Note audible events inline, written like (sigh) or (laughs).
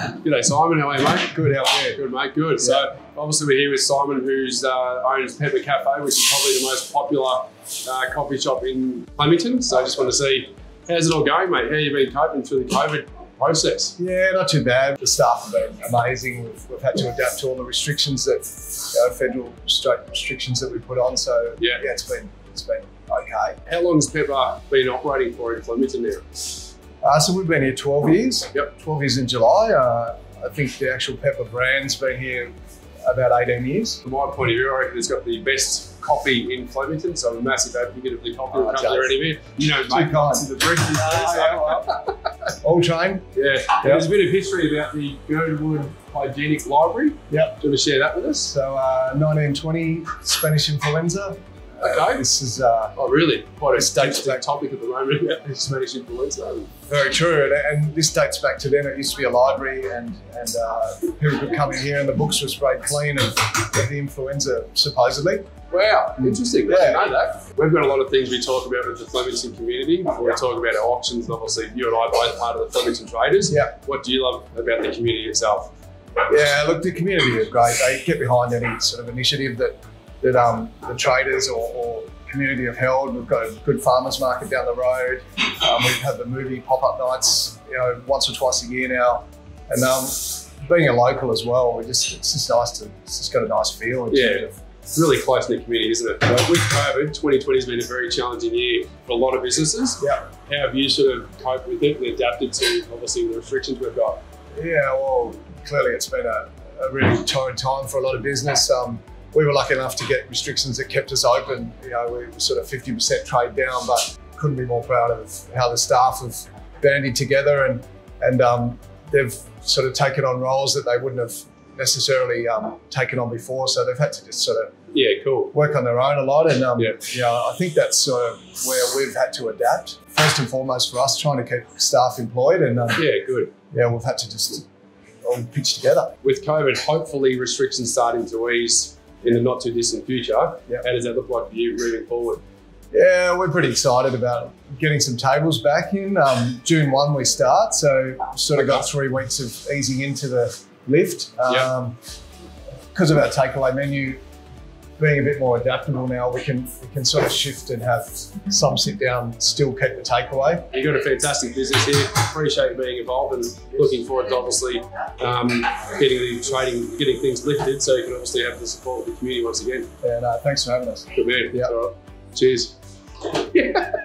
G'day, Simon. How are you, mate? Good, how are you? Good, mate. Good. So, obviously, we're here with Simon, who's uh, owns Pepper Cafe, which is probably the most popular uh, coffee shop in Flemington. So, I just want to see how's it all going, mate? How you been coping through the COVID process? Yeah, not too bad. The staff have been amazing. We've, we've had to adapt to all the restrictions that, you know, federal state restrictions that we put on. So Yeah. yeah, it's been it's been okay. How long has Pepper been operating for in Flemington now? Uh, so we've been here 12 years. Yep. 12 years in July. Uh, I think the actual Pepper brand's been here about 18 years. From my point of view, I reckon it's got the best coffee in Flemington. So, I'm a massive advocate of the coffee Oh, that comes there anyway. You know, Too mate, kind. the breakfast. All trained. Yeah, there's a bit of history about the Girdwood Hygienic Library. Yep. Do you want to share that with us? So uh, 1920 Spanish influenza. Okay. This is uh, Oh, really? Quite a dates back- topic at the moment about the Spanish influenza. Very true, and, and this dates back to then. It used to be a library, and and uh, people could come in here, and the books were sprayed clean of, of the influenza, supposedly. Wow, interesting. I Yeah. didn't know that. We've got a lot of things we talk about with the Flemington community. We talk about our auctions, obviously you and I are both part of the Flemington Traders. Yeah. What do you love about the community itself? Yeah, look, the community is great. They get behind any sort of initiative that that um, the traders or, or community have held. We've got a good farmers market down the road. Um, we've had the movie pop up nights, you know, once or twice a year now, and um, being a local as well, we just it's just nice to it's just got a nice feel. Yeah. really close knit community, isn't it? Like with COVID, 2020 has been a very challenging year for a lot of businesses. Yeah. How have you sort of coped with it and adapted to obviously the restrictions we've got? Yeah, well, clearly it's been a, a really torrid time for a lot of business. Um, we were lucky enough to get restrictions that kept us open. You know, we were sort of 50% trade down, but couldn't be more proud of how the staff have banded together and and um, they've sort of taken on roles that they wouldn't have necessarily um, taken on before. So they've had to just sort of Yeah, cool. work on their own a lot. And um, Yeah. you know, I think that's sort of where we've had to adapt. First and foremost for us, trying to keep staff employed, and um, Yeah, good. yeah, we've had to just all pitch together. With COVID, hopefully restrictions starting to ease in the not too distant future. Yeah. How does that look like for you moving forward? Yeah, we're pretty excited about getting some tables back in. Um, June 1 we start, so sort of got three weeks of easing into the lift. Um, Because of our takeaway menu being a bit more adaptable now, we can we can sort of shift and have some sit down, still keep the takeaway. You've got a fantastic business here. Appreciate you being involved and looking forward to obviously um, getting the trading, getting things lifted so you can obviously have the support of the community once again. And uh, thanks for having us. Good man. Yeah. All right. Cheers. (laughs)